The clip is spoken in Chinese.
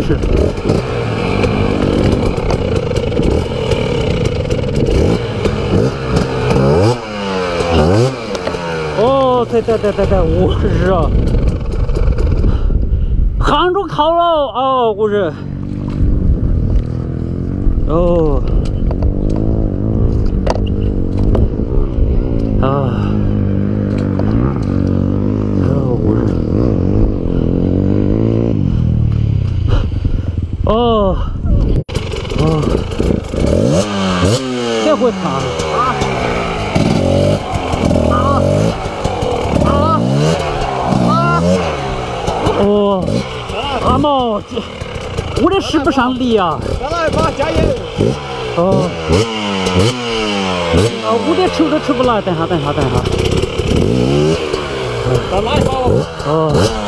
是。哦，对对对对对，我日啊！杭州烤肉哦，我日。哦。啊。哦，我日。哦。哦。这会爬啊！哦，阿毛，我这使不上力啊！再来一把，加油！哦，啊，我这抽都抽不来，等下，等下，等下。再来一把。哦。